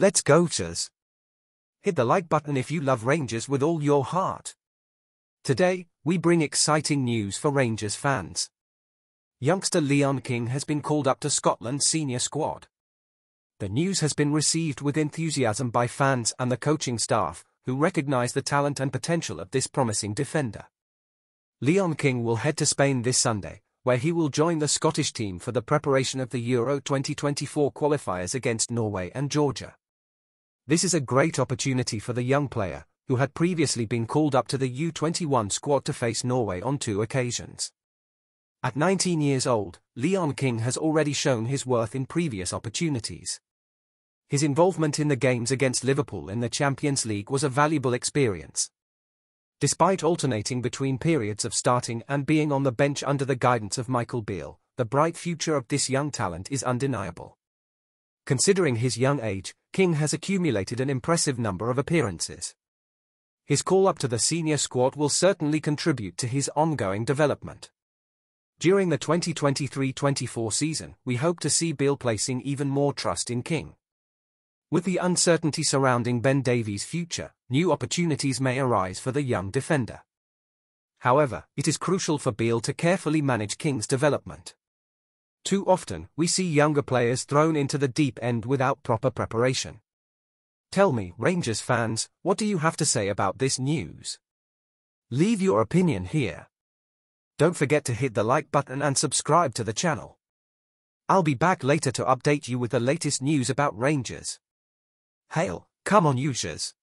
Let's go, Chaz. Hit the like button if you love Rangers with all your heart. Today, we bring exciting news for Rangers fans. Youngster Leon King has been called up to Scotland's senior squad. The news has been received with enthusiasm by fans and the coaching staff, who recognise the talent and potential of this promising defender. Leon King will head to Spain this Sunday, where he will join the Scottish team for the preparation of the Euro 2024 qualifiers against Norway and Georgia. This is a great opportunity for the young player, who had previously been called up to the U21 squad to face Norway on two occasions. At 19 years old, Leon King has already shown his worth in previous opportunities. His involvement in the games against Liverpool in the Champions League was a valuable experience. Despite alternating between periods of starting and being on the bench under the guidance of Michael Beale, the bright future of this young talent is undeniable. Considering his young age, King has accumulated an impressive number of appearances. His call up to the senior squad will certainly contribute to his ongoing development. During the 2023-24 season, we hope to see Beale placing even more trust in King. With the uncertainty surrounding Ben Davies' future, new opportunities may arise for the young defender. However, it is crucial for Beale to carefully manage King's development. Too often, we see younger players thrown into the deep end without proper preparation. Tell me, Rangers fans, what do you have to say about this news? Leave your opinion here. Don't forget to hit the like button and subscribe to the channel. I'll be back later to update you with the latest news about Rangers. Hail, come on users.